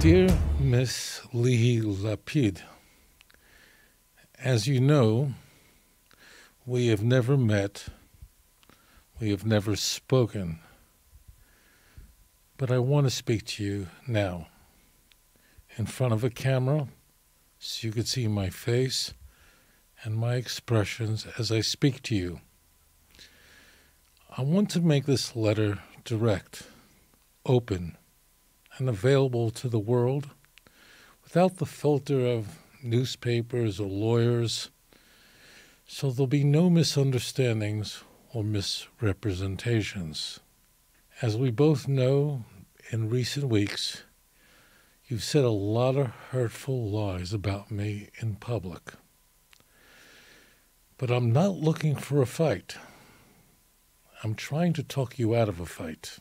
Dear Miss Lihi Lapid, as you know, we have never met, we have never spoken, but I want to speak to you now in front of a camera so you could see my face and my expressions as I speak to you. I want to make this letter direct, open, and available to the world without the filter of newspapers or lawyers, so there'll be no misunderstandings or misrepresentations. As we both know, in recent weeks, you've said a lot of hurtful lies about me in public. But I'm not looking for a fight. I'm trying to talk you out of a fight.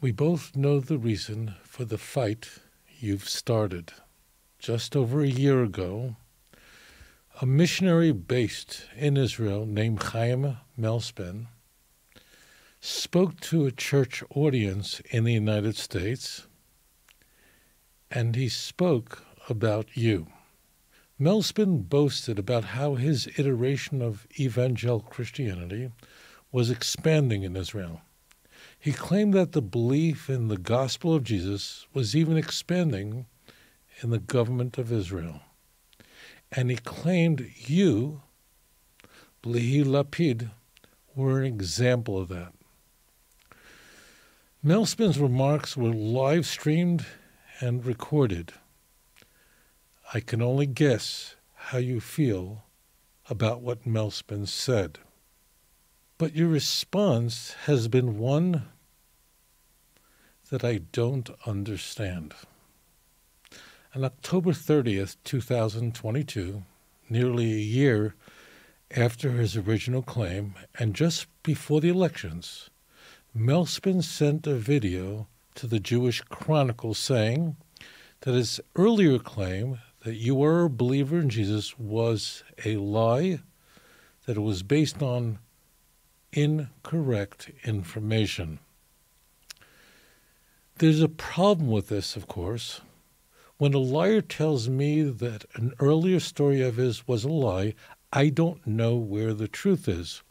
We both know the reason for the fight you've started. Just over a year ago, a missionary based in Israel named Chaim Melspin spoke to a church audience in the United States, and he spoke about you. Melspin boasted about how his iteration of evangelical Christianity was expanding in Israel. He claimed that the belief in the gospel of Jesus was even expanding in the government of Israel. And he claimed you, Lihi Lapid, were an example of that. Melspin's remarks were live streamed and recorded. I can only guess how you feel about what Melspin said. But your response has been one that I don't understand. On October 30th, 2022, nearly a year after his original claim and just before the elections, Melspin sent a video to the Jewish Chronicle saying that his earlier claim that you were a believer in Jesus was a lie, that it was based on incorrect information. There's a problem with this, of course. When a liar tells me that an earlier story of his was a lie, I don't know where the truth is.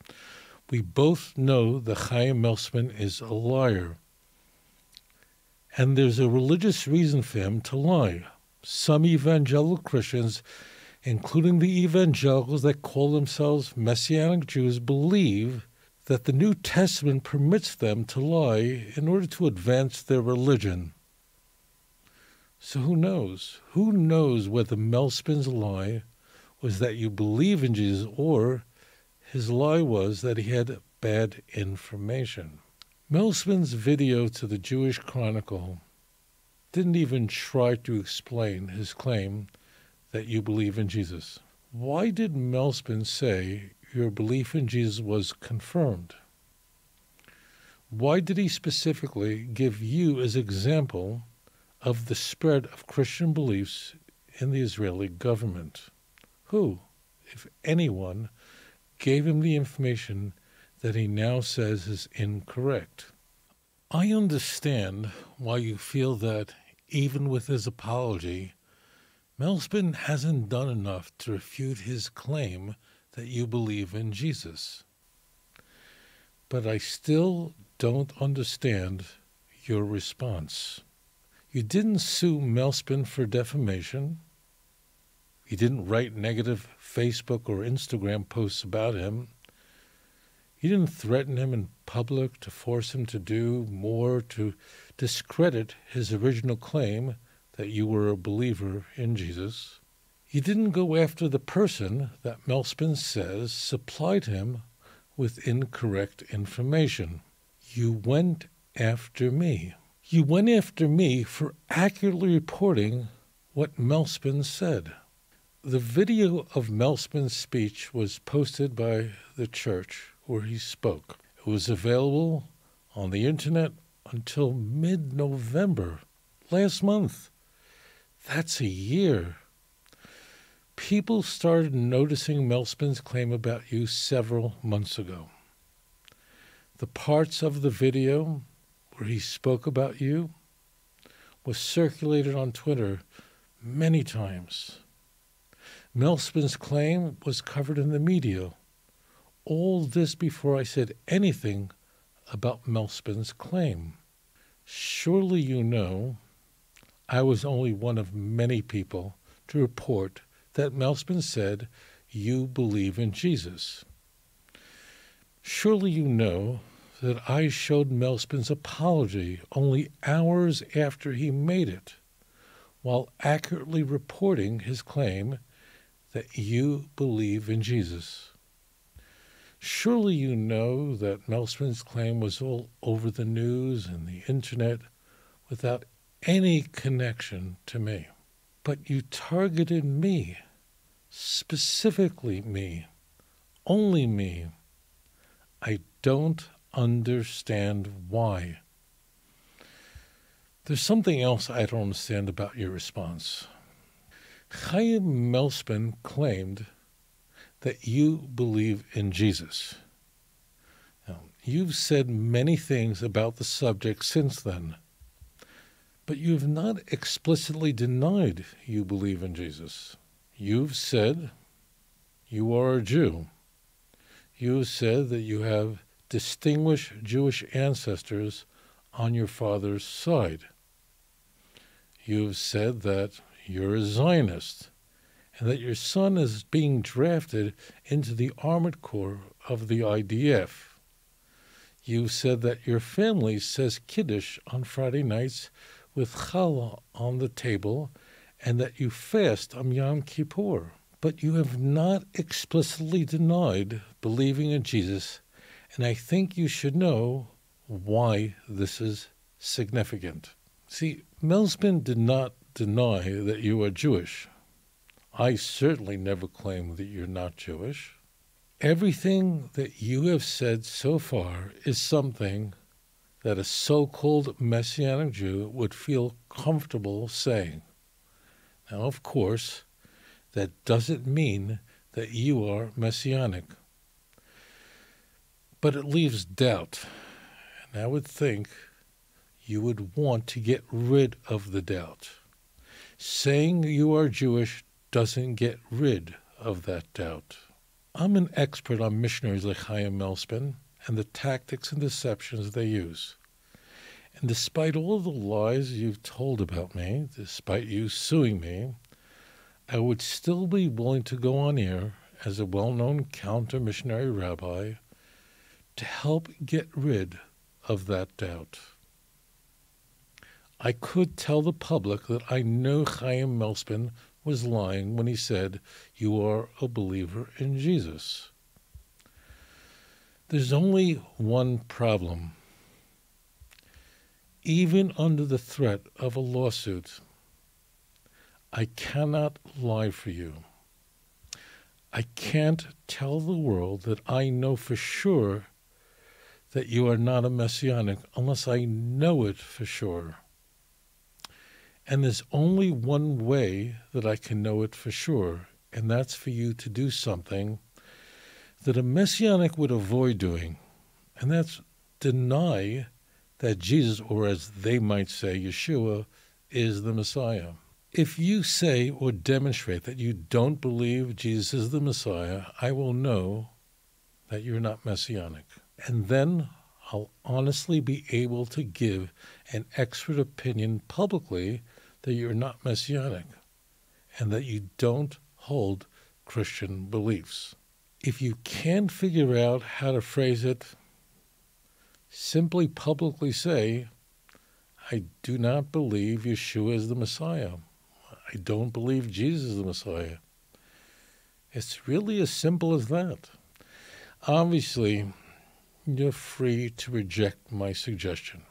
We both know that Chaim Melspin is a liar. And there's a religious reason for him to lie. Some evangelical Christians, including the evangelicals that call themselves Messianic Jews, believe that the New Testament permits them to lie in order to advance their religion. So who knows? Who knows whether Melspin's lie was that you believe in Jesus or his lie was that he had bad information? Melspin's video to the Jewish Chronicle didn't even try to explain his claim that you believe in Jesus. Why did Melspin say your belief in Jesus was confirmed. Why did he specifically give you as example of the spread of Christian beliefs in the Israeli government? Who, if anyone, gave him the information that he now says is incorrect? I understand why you feel that, even with his apology, Melspin hasn't done enough to refute his claim that you believe in Jesus. But I still don't understand your response. You didn't sue Melspin for defamation. You didn't write negative Facebook or Instagram posts about him. You didn't threaten him in public to force him to do more to discredit his original claim that you were a believer in Jesus. You didn't go after the person that Melspin says supplied him with incorrect information. You went after me. You went after me for accurately reporting what Melspin said. The video of Melspin's speech was posted by the church where he spoke. It was available on the internet until mid November last month. That's a year people started noticing Melspin's claim about you several months ago. The parts of the video where he spoke about you was circulated on Twitter many times. Melspin's claim was covered in the media. All this before I said anything about Melspin's claim. Surely you know I was only one of many people to report that Melspin said, You believe in Jesus. Surely you know that I showed Melspin's apology only hours after he made it, while accurately reporting his claim that you believe in Jesus. Surely you know that Melspin's claim was all over the news and the internet without any connection to me. But you targeted me, specifically me, only me. I don't understand why. There's something else I don't understand about your response. Chaim Melspin claimed that you believe in Jesus. Now, you've said many things about the subject since then, but you've not explicitly denied you believe in Jesus. You've said you are a Jew. You've said that you have distinguished Jewish ancestors on your father's side. You've said that you're a Zionist and that your son is being drafted into the Armored Corps of the IDF. You've said that your family says Kiddush on Friday nights with challah on the table and that you fast on Yom Kippur. But you have not explicitly denied believing in Jesus, and I think you should know why this is significant. See, Melspin did not deny that you are Jewish. I certainly never claim that you're not Jewish. Everything that you have said so far is something that a so called Messianic Jew would feel comfortable saying. Now, of course, that doesn't mean that you are Messianic, but it leaves doubt. And I would think you would want to get rid of the doubt. Saying you are Jewish doesn't get rid of that doubt. I'm an expert on missionaries like Chaim Melspin and the tactics and deceptions they use. And despite all the lies you've told about me, despite you suing me, I would still be willing to go on air as a well known counter missionary rabbi to help get rid of that doubt. I could tell the public that I know Chaim Melspin was lying when he said, You are a believer in Jesus. There's only one problem. Even under the threat of a lawsuit, I cannot lie for you. I can't tell the world that I know for sure that you are not a messianic unless I know it for sure. And there's only one way that I can know it for sure, and that's for you to do something that a messianic would avoid doing, and that's deny that Jesus, or as they might say, Yeshua, is the Messiah. If you say or demonstrate that you don't believe Jesus is the Messiah, I will know that you're not messianic. And then I'll honestly be able to give an expert opinion publicly that you're not messianic and that you don't hold Christian beliefs. If you can't figure out how to phrase it, simply publicly say, I do not believe Yeshua is the Messiah. I don't believe Jesus is the Messiah. It's really as simple as that. Obviously, you're free to reject my suggestion.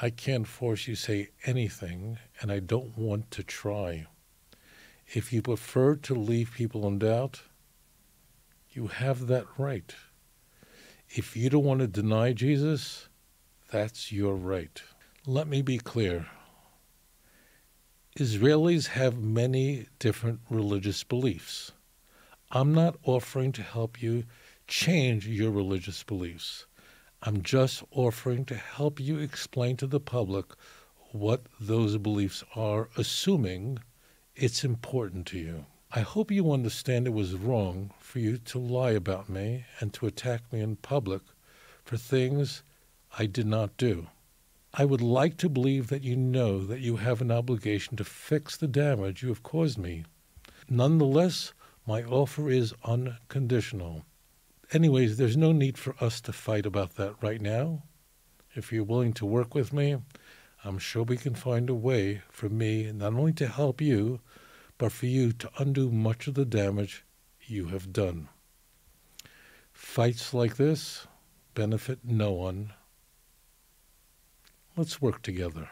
I can't force you to say anything, and I don't want to try. If you prefer to leave people in doubt, you have that right. If you don't want to deny Jesus, that's your right. Let me be clear. Israelis have many different religious beliefs. I'm not offering to help you change your religious beliefs. I'm just offering to help you explain to the public what those beliefs are, assuming it's important to you. I hope you understand it was wrong for you to lie about me and to attack me in public for things I did not do. I would like to believe that you know that you have an obligation to fix the damage you have caused me. Nonetheless, my offer is unconditional. Anyways, there's no need for us to fight about that right now. If you're willing to work with me, I'm sure we can find a way for me not only to help you, but for you to undo much of the damage you have done. Fights like this benefit no one. Let's work together.